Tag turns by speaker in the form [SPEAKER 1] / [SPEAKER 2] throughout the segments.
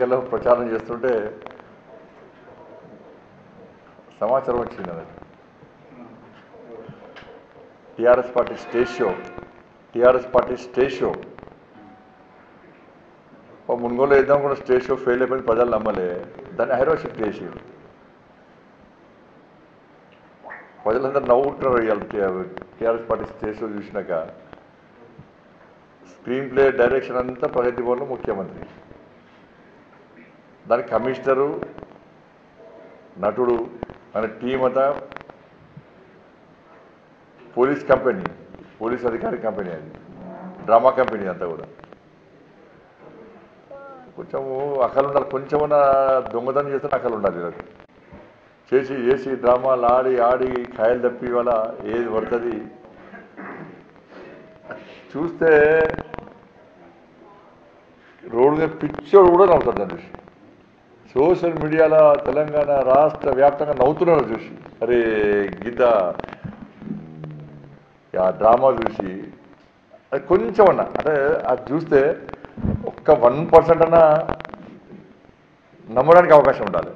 [SPEAKER 1] ఎన్నికల్లో ప్రచారం చేస్తుంటే సమాచారం వచ్చింది అది TRS party stage show TRS party stage show. మునుగోలు వేద్దాం కూడా స్టేజ్ షో ఫెయిల్ అయిపోయింది ప్రజలు నమ్మలే. దాన్ని హైరో షిఫ్ట్ చేసి. ప్రజలందరూ నవ్వుకుంటున్నారు ఇవాళ టీఆర్ఎస్ పార్టీ స్టేజ్ షో చూసినాక. స్క్రీన్ ప్లే డైరెక్షన్ అంతా ప్రగతి భవన్లో ముఖ్యమంత్రి. దాని కమిషనరు నటుడు మన టీం అంతా పోలీస్ కంపెనీ పోలీస్ అధికారి కంపెనీ అది. డ్రామా కంపెనీ అంతా కూడా. కొంచెము అక్కలు ఉండాలి కొంచెమన్నా దొంగతనం చేస్తే అక్కలు ఉండాలి వీళ్ళకి. చేసి చేసి డ్రామాలు ఆడి ఆడి కాయలు తప్పి వల్ల ఏది పడుతుంది? చూస్తే రోడ్డు మీద పిచ్చోడు కూడా నవ్వుతాడు దాన్ని సోషల్ మీడియాలో తెలంగాణ రాష్ట్ర వ్యాప్తంగా నవ్వుతున్నారు చూసి. అరే గీత ఆ డ్రామా చూసి. అది కొంచెం అన్న అంటే అది చూస్తే ఒక్క వన్ పర్సెంట్ అన్నా నమ్మడానికి అవకాశం ఉండాలి.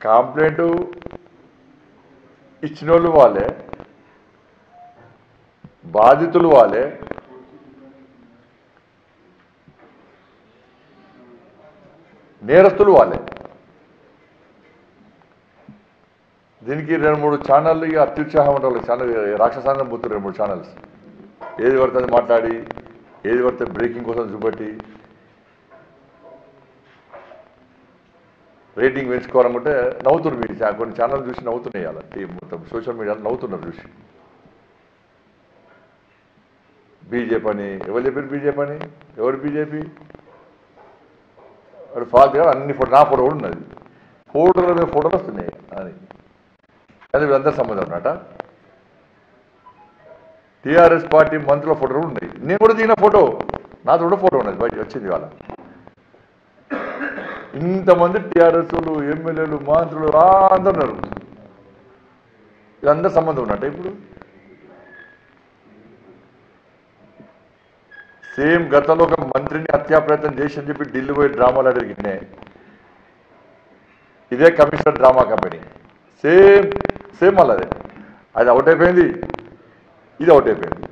[SPEAKER 1] కంప్లైంట్ ఇచ్చిన వాళ్ళు వాళ్ళే బాధితులు వాళ్ళే నేరస్తులు వాళ్ళే. దీనికి రెండు మూడు ఛానళ్ళు ఇక అత్యుత్సాహం ఉంటారు ఛానల్ రాక్షసానం పోతున్నారు రెండు మూడు ఛానల్స్. ఏది పడితే అది మాట్లాడి ఏది పడితే బ్రేకింగ్ కోసం చూపెట్టి రేటింగ్ పెంచుకోవాలనుకుంటే నవ్వుతున్నారు మీరు కొన్ని ఛానల్ చూసి నవ్వుతున్నాయి అలా టీ మొత్తం సోషల్ మీడియాలో నవ్వుతున్నారు చూసి. బీజేపీ అని ఎవరు చెప్పారు బీజేపీ అని? ఎవరు బీజేపీ? వాడు ఫాదర్ అన్ని ఫోటో నా ఫోటో కూడా ఉన్నది. ఫోటోల మీద ఫోటోలు వస్తున్నాయి అని అది వీళ్ళందరూ సంబంధం ఉన్నట టీఆర్ఎస్ పార్టీ మంత్రుల ఫోటోలు ఉన్నాయి. నేను కూడా దిగిన ఫోటో నాతో కూడా ఫోటో ఉన్నది బయట వచ్చింది వాళ్ళ ఇంతమంది టీఆర్ఎస్లు ఎమ్మెల్యేలు మంత్రులు అందరున్నారు వీళ్ళందరూ సంబంధం ఉన్నట్ట ఇప్పుడు. సేమ్ గతంలో ఒక మంత్రిని హత్యా ప్రయత్నం చేసి అని చెప్పి ఢిల్లీ పోయి డ్రామాలు అడిగినే ఇదే commissioner drama company. Same same అల్లదే అది అవుట్ అయిపోయింది. ఇది అవుట్ అయిపోయింది.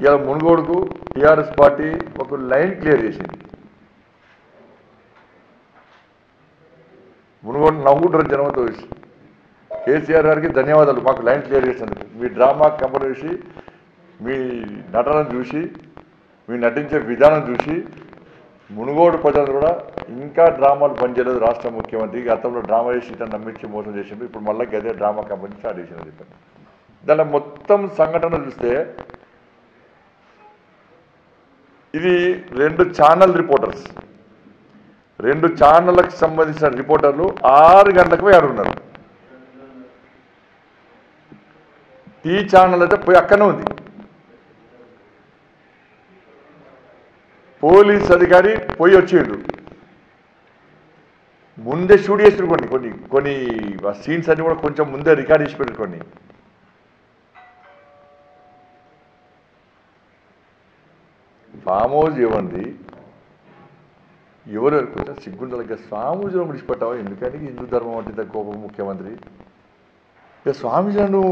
[SPEAKER 1] ఇలా మునుగోడుకు టీఆర్ఎస్ పార్టీ ఒక లైన్ క్లియర్ చేసింది. మునుగోడు నవ్వుకుంటారు జనంతో కేసీఆర్ గారికి ధన్యవాదాలు. మాకు లైన్ క్లియర్ చేసినందుకు. మీ డ్రామా కంపెనీ మీ నటనను చూసి మీ నటించే విధానం చూసి మునుగోడు ప్రజలు కూడా ఇంకా డ్రామాలు పనిచేయలేదు రాష్ట్ర ముఖ్యమంత్రి గతంలో డ్రామా చేసి ఇట్లా నమ్మించి మోసం చేసింది ఇప్పుడు మళ్ళీ గదే డ్రామా కంపెనీ స్టార్ట్ చేసింది చెప్పండి దాని మొత్తం సంఘటన చూస్తే ఇది రెండు ఛానల్ రిపోర్టర్స్. రెండు ఛానళ్ళకు సంబంధించిన రిపోర్టర్లు ఆరు గంటలకు పోయి అడుగున్నారు ఈ ఛానల్ అయితే పోయి అక్కడనే ఉంది. పోలీస్ అధికారి పోయి వచ్చిండు. ముందే షూట్ చేసిన కొన్ని కొన్ని కొన్ని సీన్స్ అన్ని కూడా కొంచెం ముందే రికార్డ్ చేసి పెట్టుకోండి ఫామ్ హౌస్ ఇవ్వండి ఎవరు? కొంచెం సిగ్గుండాలి స్వామీజీలో విడిచిపెట్టావా? ఎందుకంటే హిందూ ధర్మం అంటే కోపం ముఖ్యమంత్రి? ఇక స్వామీజీలను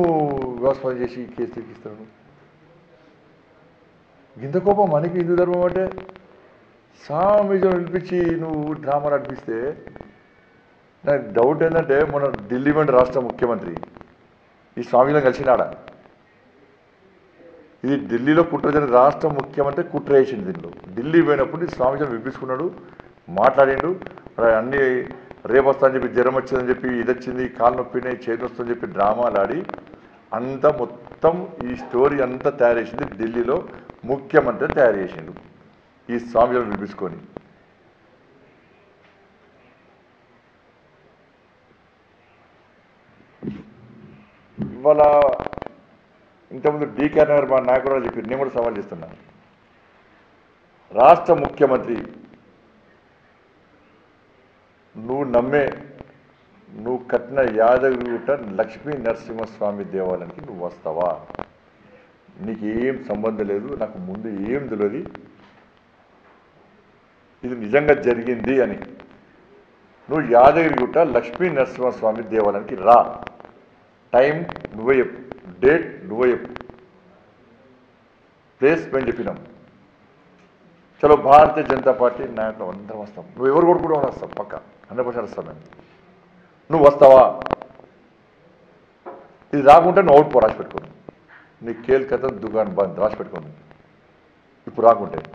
[SPEAKER 1] వ్యవస్థ చేసి కేసు తెప్పిస్తాను ఇంత కోపం మనకి హిందూ ధర్మం అంటే? సామీజం పిలిపించి నువ్వు డ్రామా నడిపిస్తే నాకు డౌట్ ఏంటంటే మన ఢిల్లీ వెంట రాష్ట్ర ముఖ్యమంత్రి ఈ స్వామిలను కలిసినాడా? ఇది ఢిల్లీలో కుట్ర జరిగిన రాష్ట్ర ముఖ్యమంత్రి కుట్ర వేసింది దీనిలో ఢిల్లీ పోయినప్పుడు ఈ స్వామిజీని విప్పించుకున్నాడు మాట్లాడిండు అన్ని రేపు వస్తా అని చెప్పి జ్వరం వచ్చిందని చెప్పి ఇది వచ్చింది కాలు నొప్పినాయి చేతి వస్తుందని చెప్పి డ్రామాలు ఆడి అంతా మొత్తం ఈ స్టోరీ అంతా తయారు చేసింది ఢిల్లీలో ముఖ్యమంత్రి తయారు చేసిండు. ఈ స్వామిజీలను వినిపించుకొని ఇవాళ ఇంతకుముందు డీకే నగర్ మా నాయకురాలు చెప్పి నేను కూడా సవాల్ చేస్తున్నాను రాష్ట్ర ముఖ్యమంత్రి నువ్వు నమ్మే నువ్వు కట్టిన యాదగిరిగుట్ట లక్ష్మీ నరసింహస్వామి దేవాలయానికి నువ్వు వస్తావా? నీకు ఏం సంబంధం లేదు నాకు ముందు ఏం తెలియదు. ఇది నిజంగా జరిగింది అని. నువ్వు యాదగిరిగుట్ట లక్ష్మీ నరసింహస్వామి దేవాలయానికి రా. టైం నువ్వే చెప్పు. డేట్ నువ్వే చెప్పు. ప్లేస్ మేము చెప్పినాం. చలో భారతీయ జనతా పార్టీ నాయకులు అందరం వస్తాం. నువ్వు ఎవరు కూడా కూడా వస్తాం పక్క. హండ్రెడ్ పర్సెంట్ వస్తాం మేము. నువ్వు వస్తావా? ఇది రాకుంటే నువ్వు అవుట్ పో రాసి పెట్టుకోండి నీ కేల్ కథ దుకాణం బంద్ రాసి పెట్టుకోండి ఇప్పుడు రాకుంటే.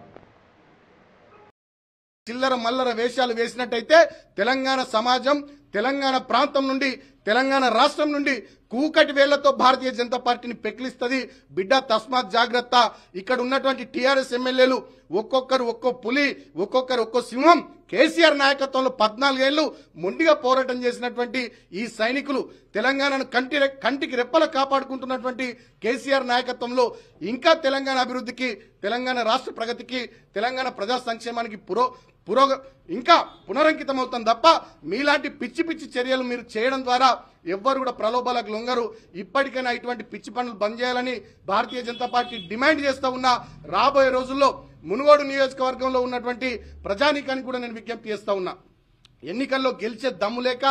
[SPEAKER 2] చిల్లర మల్లర వేషాలు వేసినట్టయితే తెలంగాణ సమాజం తెలంగాణ ప్రాంతం నుండి తెలంగాణ రాష్ట్రం నుండి కూకటి వేళ్ళతో భారతీయ జనతా పార్టీని పెకిలిస్తుంది. బిడ్డ తస్మాత్ జాగ్రత్త. ఇక్కడ ఉన్నటువంటి టీఆర్ఎస్ ఎమ్మెల్యేలు ఒక్కొక్కరు ఒక్కో పులి ఒక్కొక్కరు ఒక్కో సింహం. కేసీఆర్ నాయకత్వంలో పద్నాలుగేళ్ళు మొండిగా పోరాటం చేసినటువంటి ఈ సైనికులు తెలంగాణను కంటి రె- కంటికి రెప్పలు కాపాడుకుంటున్నటువంటి కేసీఆర్ నాయకత్వంలో ఇంకా తెలంగాణ అభివృద్ధికి తెలంగాణ రాష్ట్ర ప్రగతికి తెలంగాణ ప్రజా సంక్షేమానికి పురో పురోగ ఇంకా పునరంకితమవుతాం తప్ప మీలాంటి పిచ్చి పిచ్చి చర్యలు మీరు చేయడం ద్వారా ఎవ్వరు కూడా ప్రలోభాలకు లొంగరు. ఇప్పటికైనా ఇటువంటి పిచ్చి పనులు బంద్ చేయాలని భారతీయ జనతా పార్టీ డిమాండ్ చేస్తూ ఉన్నా రాబోయే రోజుల్లో మునుగోడు నియోజకవర్గంలో ఉన్నటువంటి ప్రజానీకానికి కూడా నేను విజ్ఞప్తి చేస్తూ ఉన్నా. ఎన్నికల్లో గెలిచే దమ్ము లేక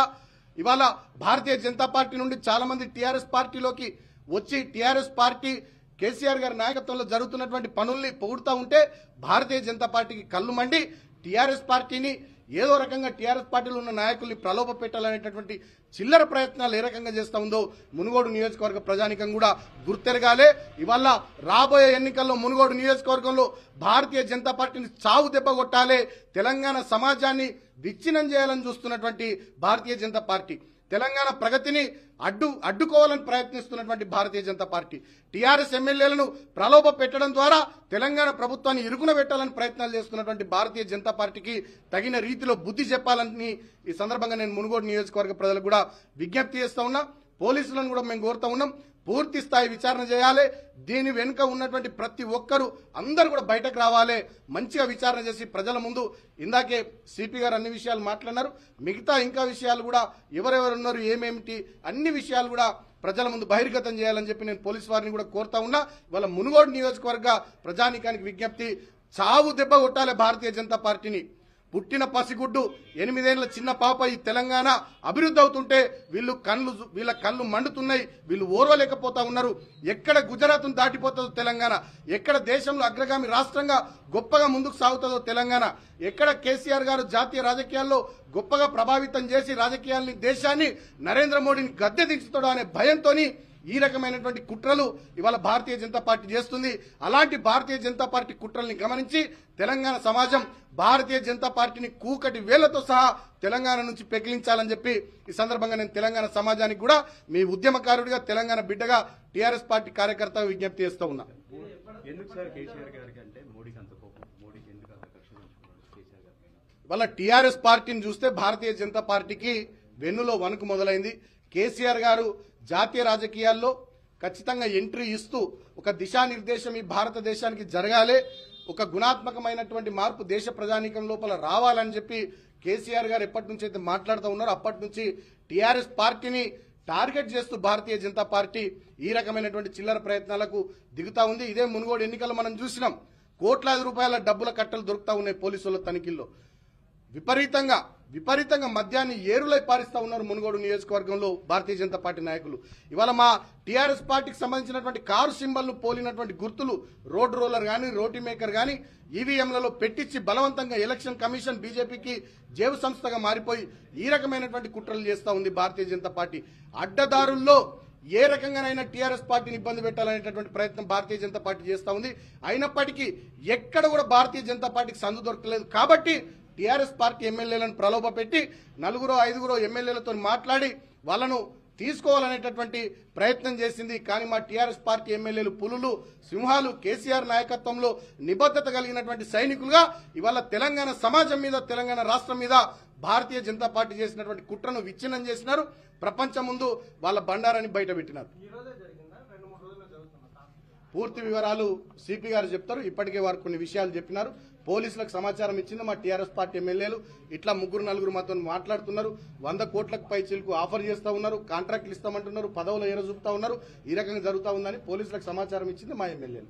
[SPEAKER 2] ఇవాళ భారతీయ జనతా పార్టీ నుండి చాలామంది టీఆర్ఎస్ పార్టీలోకి వచ్చి టీఆర్ఎస్ పార్టీ కేసీఆర్ గారి నాయకత్వంలో జరుగుతున్నటువంటి పనుల్ని పొగుడుతూ ఉంటే భారతీయ జనతా పార్టీకి కళ్ళు మండి టీఆర్ఎస్ పార్టీని ఏదో రకంగా టీఆర్ఎస్ పార్టీలో ఉన్న నాయకుల్ని ప్రలోభ పెట్టాలనేటటువంటి చిల్లర ప్రయత్నాలు ఏ రకంగా చేస్తా ఉందో మునుగోడు నియోజకవర్గ ప్రజానికం కూడా గుర్తెరగాలే. ఇవాళ రాబోయే ఎన్నికల్లో మునుగోడు నియోజకవర్గంలో భారతీయ జనతా పార్టీని చావు దెబ్బ కొట్టాలే. తెలంగాణ సమాజాన్ని విచ్ఛిన్నం చేయాలని చూస్తున్నటువంటి భారతీయ జనతా పార్టీ. తెలంగాణ ప్రగతిని అడ్డు అడ్డుకోవాలని ప్రయత్నిస్తున్నటువంటి భారతీయ జనతా పార్టీ. టీఆర్ఎస్ ఎమ్మెల్యేలను ప్రలోభ పెట్టడం ద్వారా తెలంగాణ ప్రభుత్వాన్ని ఇరుకున పెట్టాలని ప్రయత్నాలు చేస్తున్నటువంటి భారతీయ జనతా పార్టీకి తగిన రీతిలో బుద్ధి చెప్పాలని ఈ సందర్భంగా నేను మునుగోడు నియోజకవర్గ ప్రజలకు కూడా విజ్ఞప్తి చేస్తా ఉన్నా. పోలీసులను కూడా మేము కోరుతా ఉన్నాం. పూర్తి స్థాయి విచారణ చేయాలి. దీని వెనుక ఉన్నటువంటి ప్రతి ఒక్కరూ అందరూ కూడా బయటకు రావాలి. మంచిగా విచారణ చేసి ప్రజల ముందు ఇందాకే సిపి గారు అన్ని విషయాలు మాట్లాడినారు. మిగతా ఇంకా విషయాలు కూడా ఎవరెవరు ఉన్నారు ఏమేమిటి అన్ని విషయాలు కూడా ప్రజల ముందు బహిర్గతం చేయాలని చెప్పి నేను పోలీస్ వారిని కూడా కోరుతా ఉన్నా. వాళ్ళ మునుగోడు నియోజకవర్గ ప్రజానీకానికి విజ్ఞప్తి చావు దెబ్బ కొట్టాలి భారతీయ జనతా పార్టీని. పుట్టిన పసిగుడ్డు ఎనిమిదేళ్ళ చిన్న పాప ఈ తెలంగాణ అభివృద్ధి అవుతుంటే వీళ్ళు కళ్ళు వీళ్ళ కళ్ళు మండుతున్నాయి వీళ్ళు ఓర్వలేకపోతా ఉన్నారు. ఎక్కడ గుజరాత్ను దాటిపోతుందో తెలంగాణ ఎక్కడ దేశంలో అగ్రగామి రాష్ట్రంగా గొప్పగా ముందుకు సాగుతుందో తెలంగాణ ఎక్కడ కేసీఆర్ గారు జాతీయ రాజకీయాల్లో గొప్పగా ప్రభావితం చేసి రాజకీయాల్ని దేశాన్ని నరేంద్ర మోడీని గద్దె దించుతాడో అనే భయంతోని ఈ రకమైనటువంటి కుట్రలు ఇవాళ భారతీయ జనతా పార్టీ చేస్తుంది. అలాంటి భారతీయ జనతా పార్టీ కుట్రల్ని గమనించి తెలంగాణ సమాజం భారతీయ జనతా పార్టీని కూకటి వేళ్ళతో సహా తెలంగాణ నుంచి పెకిలించాలని చెప్పి ఈ సందర్భంగా నేను తెలంగాణ సమాజానికి కూడా మీ ఉద్యమకారుడిగా తెలంగాణ బిడ్డగా టీఆర్ఎస్ పార్టీ కార్యకర్త విజ్ఞప్తి చేస్తూ ఉన్నా. వాళ్ళ టీఆర్ఎస్ పార్టీని చూస్తే భారతీయ జనతా పార్టీకి వెన్నులో వణుకు మొదలైంది. కేసీఆర్ గారు జాతీయ రాజకీయాల్లో ఖచ్చితంగా ఎంట్రీ ఇస్తూ ఒక దిశానిర్దేశం ఈ భారతదేశానికి జరగాలి ఒక గుణాత్మకమైనటువంటి మార్పు దేశ ప్రజానీకం లోపల రావాలని చెప్పి కేసీఆర్ గారు ఎప్పటి నుంచి అయితే మాట్లాడుతూ ఉన్నారో అప్పటి నుంచి టీఆర్ఎస్ పార్టీని టార్గెట్ చేస్తూ భారతీయ జనతా పార్టీ ఈ రకమైనటువంటి చిల్లర ప్రయత్నాలకు దిగుతా ఉంది. ఇదే మునుగోడు ఎన్నికలు మనం చూసినాం. కోట్లాది రూపాయల డబ్బుల కట్టలు దొరుకుతా ఉన్నాయి పోలీసుల తనిఖీల్లో. విపరీతంగా విపరీతంగా మద్యాన్ని ఏరులై పారిస్తా ఉన్నారు మునుగోడు నియోజకవర్గంలో భారతీయ జనతా పార్టీ నాయకులు. ఇవాళ మా టీఆర్ఎస్ పార్టీకి సంబంధించినటువంటి కారు సింబల్ను పోలినటువంటి గుర్తులు రోడ్ రోలర్ కానీ రోటీ మేకర్ కానీ ఈవీఎంలలో పెట్టించి బలవంతంగా ఎలక్షన్ కమిషన్ బీజేపీకి జేవు సంస్థగా మారిపోయి ఈ రకమైనటువంటి కుట్రలు చేస్తా ఉంది భారతీయ జనతా పార్టీ. అడ్డదారుల్లో ఏ రకంగానైనా టీఆర్ఎస్ పార్టీని ఇబ్బంది పెట్టాలనేటటువంటి ప్రయత్నం భారతీయ జనతా పార్టీ చేస్తూ ఉంది. అయినప్పటికీ ఎక్కడ కూడా భారతీయ జనతా పార్టీకి సందు దొరకలేదు. కాబట్టి టీఆర్ఎస్ పార్టీ ఎమ్మెల్యేలను ప్రలోభ పెట్టి నలుగురో ఐదుగురో ఎమ్మెల్యేలతో మాట్లాడి వాళ్ళను తీసుకోవాలనేటటువంటి ప్రయత్నం చేసింది. కానీ మా టీఆర్ఎస్ పార్టీ ఎమ్మెల్యేలు పులులు సింహాలు కేసీఆర్ నాయకత్వంలో నిబద్ధత కలిగినటువంటి సైనికులుగా ఇవాళ తెలంగాణ సమాజం మీద తెలంగాణ రాష్ట్రం మీద భారతీయ జనతా పార్టీ చేసినటువంటి కుట్రను విచ్ఛిన్నం చేసినారు. ప్రపంచం ముందు వాళ్ళ బండారాన్ని బయటపెట్టినారు పూర్తి వివరాలు సిపి గారు చెప్తారు. ఇప్పటికే వారు కొన్ని విషయాలు చెప్పినారు. పోలీసులకు సమాచారం ఇచ్చింది మా టీఆర్ఎస్ పార్టీ ఎమ్మెల్యేలు. ఇట్లా ముగ్గురు నలుగురు మాతో మాట్లాడుతున్నారు. వంద కోట్లకు పై చిలుకు ఆఫర్ చేస్తా ఉన్నారు. కాంట్రాక్ట్లు ఇస్తామంటున్నారు. పదవులు ఎర చూపుతా ఉన్నారు. ఈ రకంగా జరుగుతూ ఉందని పోలీసులకు సమాచారం ఇచ్చింది మా ఎమ్మెల్యేలు.